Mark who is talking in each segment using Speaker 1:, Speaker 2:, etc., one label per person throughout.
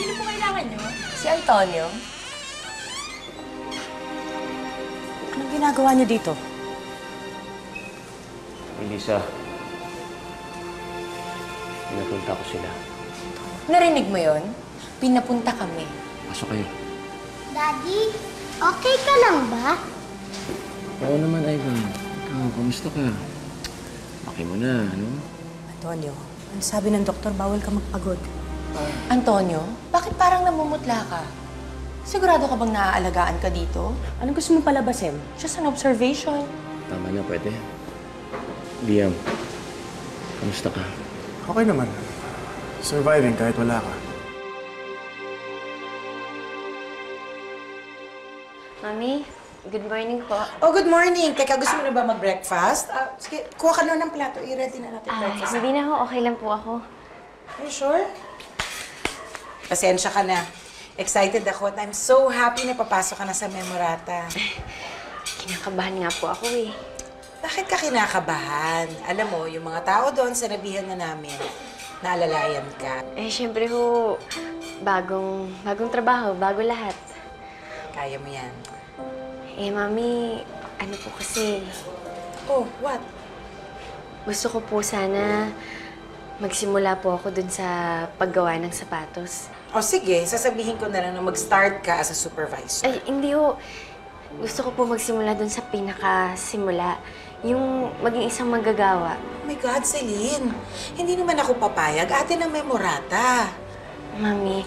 Speaker 1: Sino po kailangan nyo?
Speaker 2: Si Antonio?
Speaker 3: Anong ginagawa niyo dito?
Speaker 4: Elisa, pinapunta ko sila.
Speaker 2: Narinig mo yon? Pinapunta kami.
Speaker 4: Pasok kayo.
Speaker 5: Daddy, okay ka lang ba?
Speaker 4: Oo naman, Ivan. Ikaw, kamusta ka? Laki mo na, ano?
Speaker 3: Antonio, ang sabi ng doktor, bawal ka magpagod.
Speaker 2: Antonio, bakit parang namumutla ka? Sigurado ka bang naaalagaan ka dito?
Speaker 3: Anong gusto mo palabasin?
Speaker 2: Just an observation.
Speaker 4: Tama na, pwede. Liam, kamusta ka?
Speaker 6: Okay naman. Surviving kahit wala ka.
Speaker 7: Mami, good morning po.
Speaker 8: Oh, good morning. Teka, gusto mo na ba mag-breakfast? Ah, sige, kuha ka na ng plato. I-ready na natin
Speaker 7: Ah,
Speaker 8: breakfast.
Speaker 7: hindi na ho, okay lang po ako.
Speaker 8: Are you sure? Pasensya ka na. Excited ako at I'm so happy na papasok ka na sa Memorata.
Speaker 7: Kinakabahan nga po ako eh.
Speaker 8: Bakit ka kinakabahan? Alam mo, yung mga tao doon, sinabihan na namin, naalalayan ka.
Speaker 7: Eh, syempre ho, bagong, bagong trabaho, bago lahat.
Speaker 8: Kaya mo yan.
Speaker 7: Eh, mami, ano po kasi,
Speaker 8: Oh, what?
Speaker 7: gusto ko po sana magsimula po ako dun sa paggawa ng sapatos.
Speaker 8: O Oh, sige, sasabihin ko na lang na mag-start ka as a supervisor.
Speaker 7: Ay, hindi ho. Gusto ko po magsimula dun sa pinakasimula. Yung maging isang manggagawa.
Speaker 8: Oh my God, Celine. Hindi naman ako papayag. Ate ng Memorata.
Speaker 7: Mami,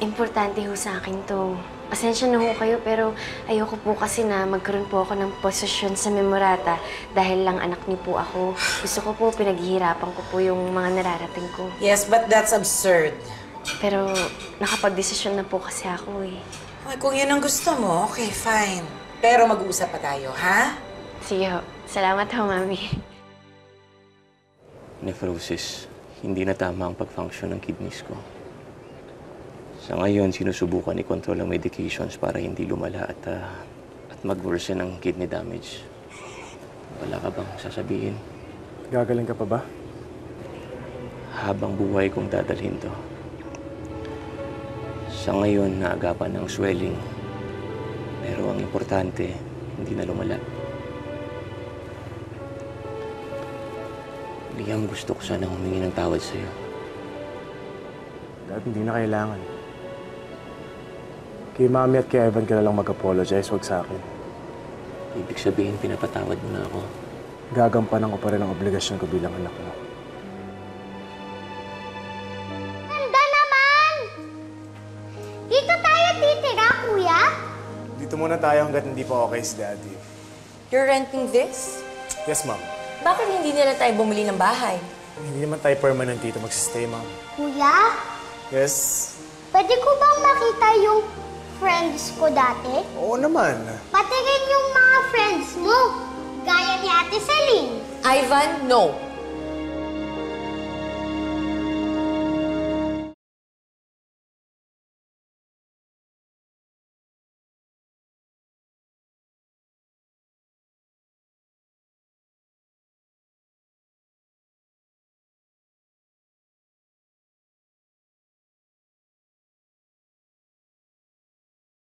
Speaker 7: importante ho sa akin to. Pasensya na ho kayo, pero ayoko po kasi na magkaroon po ako ng posisyon sa Memorata dahil lang anak niyo po ako. Gusto ko po, pinaghihirapan ko po yung mga nararating ko.
Speaker 8: Yes, but that's absurd.
Speaker 7: Pero nakapag-desisyon na po kasi ako eh.
Speaker 8: Ay, kung yun ang gusto mo, okay, fine. Pero mag-uusap pa tayo, ha?
Speaker 7: Sige ho. Salamat ho, Mami.
Speaker 4: Nephrosis. Hindi na tama ang pag-function ng kidneys ko. Sa ngayon, sinusubukan i-control ang medications para hindi lumala at, ah, at mag-worsen ang kidney damage. Wala ka bang sasabihin?
Speaker 6: Gagaling ka pa ba?
Speaker 4: Habang buhay kong dadalhin to. Sa ngayon, naagapan ng swelling. Pero ang importante, hindi na lumala. Liam, gusto ko sana humingi ng tawad sa'yo.
Speaker 6: Dad, hindi na kailangan. Kay Mami at kay Evan ka na lang mag-apologize, wag sa akin.
Speaker 4: Ibig sabihin, pinapatawad mo na ako.
Speaker 6: Gagampanan ko pa rin ang obligasyon ko bilang anak mo.
Speaker 5: Ganda naman! Dito tayo titira, kuya?
Speaker 6: Dito muna tayo hanggat hindi pa okay si Daddy.
Speaker 2: You're renting this?
Speaker 6: Yes, Ma'am.
Speaker 2: Bakit hindi nila tayo bumili ng bahay?
Speaker 6: Hindi naman tayo permanent dito magsistay, Ma'am.
Speaker 5: Kuya,
Speaker 6: Yes?
Speaker 5: pwede ko bang makita yung friends ko dati?
Speaker 6: Oo naman.
Speaker 5: Pati rin yung mga friends mo. Gaya ni Ate Celine.
Speaker 2: Ivan, no.